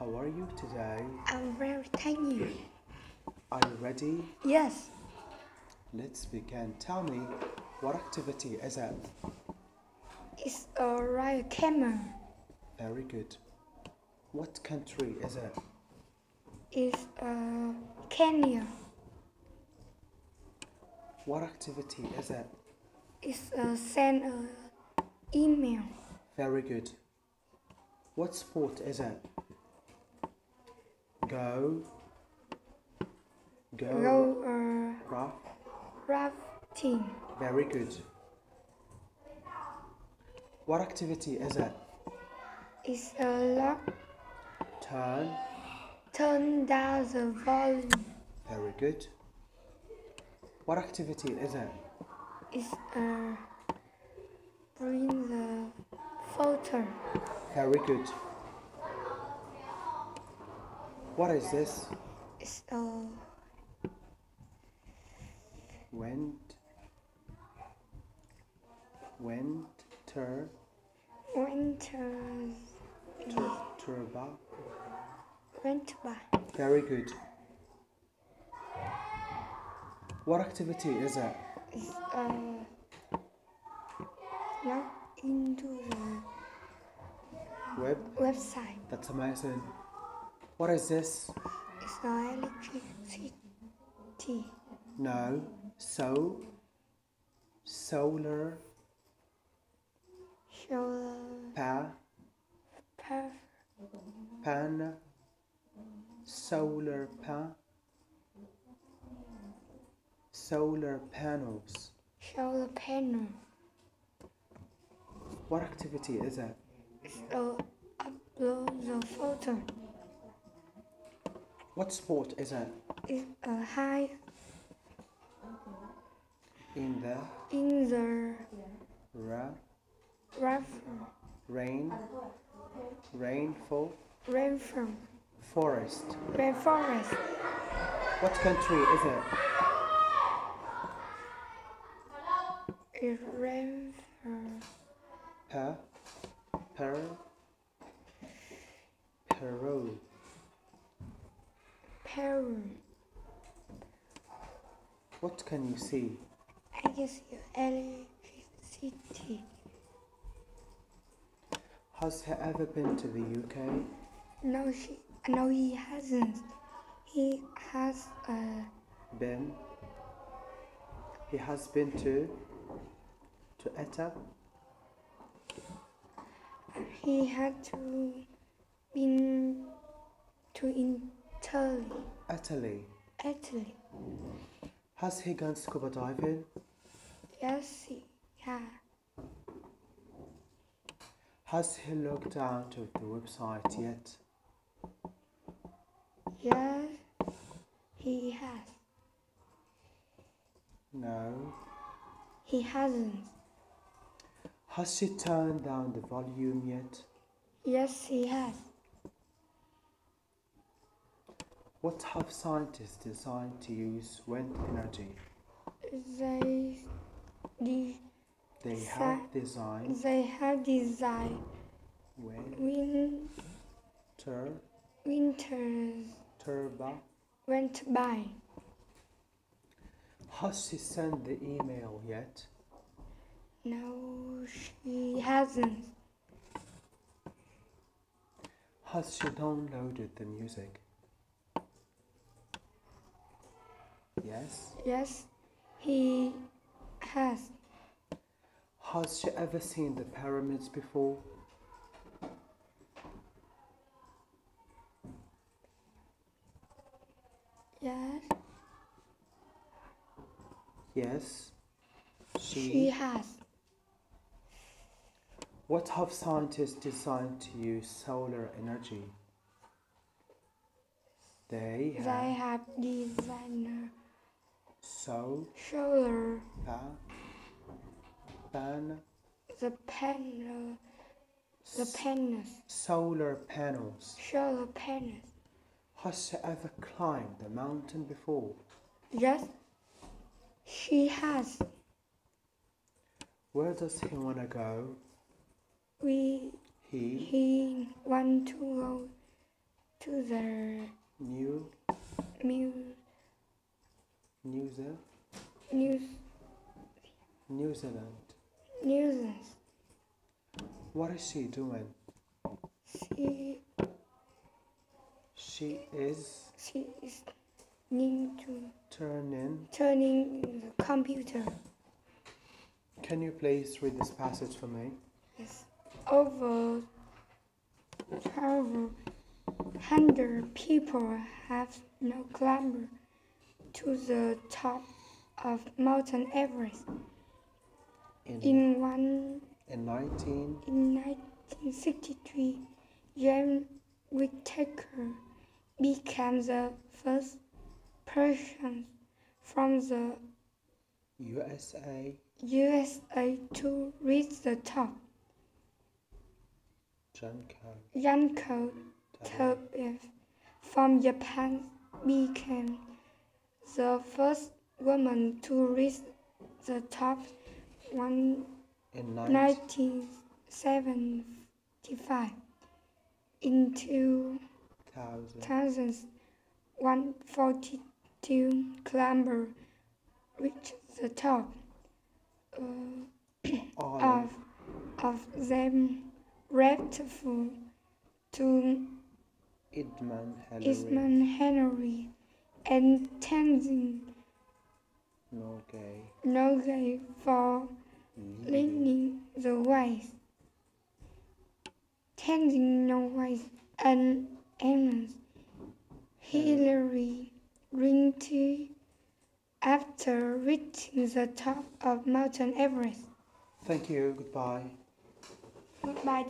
How are you today? I'm very tiny. Are you ready? Yes, Let's begin. Tell me, what activity is it? it's a riot camera. Very good. What country is it? It's a Kenya. What activity is it? It's a send a email. Very good. What sport is it? Go. Go. Go a Rough. rafting. Very good. What activity is it? It's a lock. Turn. Turn down the volume. Very good. What activity is it? It's a bring the photo. Very good. What is this? It's a Went. Winter. winter. Tur- turba. Went by. Very good. What activity is it? It's a log into the Web. website. That's amazing. What is this? It's not electricity. No. So. Solar. Solar Pa. per Pan. Solar pa. Solar panels. solar panel. What activity is it? So upload the photo. What sport is it? It's a uh, high In the in the ra- rainfall rain rainfall rainfall forest. rainforest. What country is it? It's rainfall uh, Per per Peru. Peru. What can you see? I guess you electricity. Has he ever been to the UK? No, she. No, he hasn't. He has a. Been? He has been to to ETA? He had to been to Italy. Italy. Italy. Has he gone scuba diving? Yes, he had. Has he looked out of the website yet? Yes, he has. No. He hasn't. Has she turned down the volume yet? Yes, he has. What have scientists designed to use wind energy? They, the, They have designed they have designed wind winter winters turbo. went by. Has she sent the email yet? No, she hasn't. Has she downloaded the music? Yes. Yes, he has. Has she ever seen the pyramids before? Yes, Yes. She. she has. What have scientists designed to use solar energy? They have, They have have designed so pan the panel, uh, the panels, solar panels. solar panels. Has she ever climbed a mountain before? Yes, she has. Where does he wanna go? We He he want to go to the New mu- New Zealand. New New Zealand. New Zealand. What is she doing? She She is she is need to turning. turning the computer. Can you please read this passage for me? Yes. Over twelve hundred people have no climber to the top of Mountain Everest. In In one in 19 in 1963, James Whittaker became the first person from the USA USA to reach the top. Junko Yanko Tobe from Japan became the first woman to reach the top one in 19 1975. In 2000 2042 climber reached the top. Uh, of, of them grateful to Edmund Hillary Isman Henry and Tenzin Norgay Norgay for leading leading the way. Tenzin Norgay and Amos Hillary Clinton after reaching the top of Mountain Everest. Thank you. Goodbye. Goodbye.